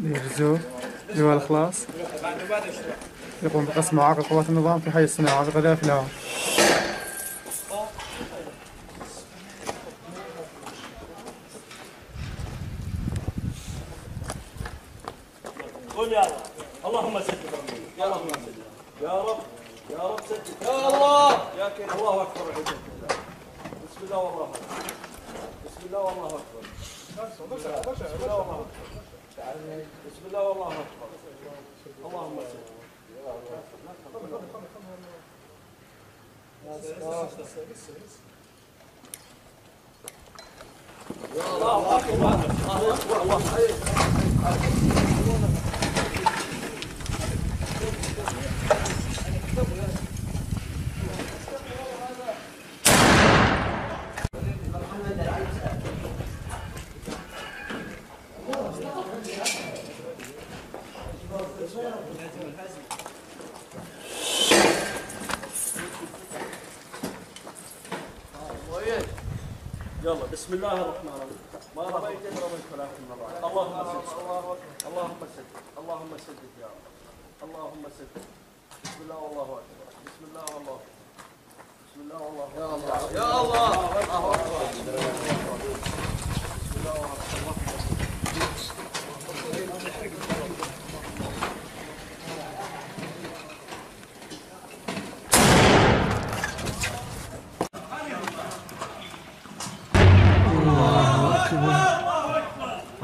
لجزور لواء الإخلاص يقوم بقسم معاقل قوات النظام في حي الصناعة بغذاء الهواء. قول يا الله اللهم يا يا رب يا رب سدد يا الله! يا الله اكبر بسم الله والله أكبر. بسم الله والله أكبر. بسم الله والله أكبر. بسم الله والله أكبر. اللهم اكبر الله أكبر. الله أكبر. يلا بسم الله الرحمن الرحيم. ما رميت إذ رميت الله اللهم سدد. اللهم سدد. اللهم سدد يا رب. اللهم سدد. بسم الله والله أكبر. بسم الله والله بسم الله والله يا الله. يا الله. الله أكبر.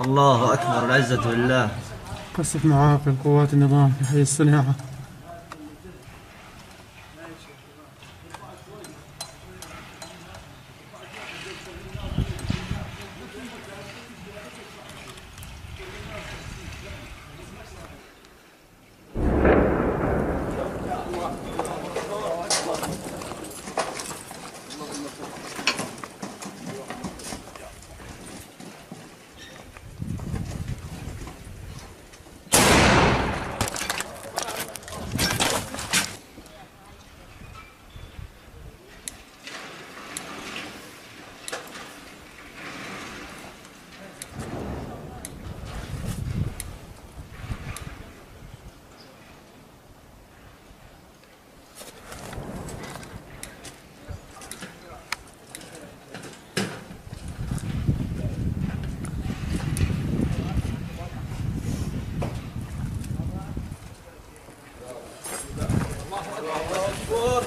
الله أكبر العزة لله. قصف معاقل قوات النظام في حي الصناعة الله أكبر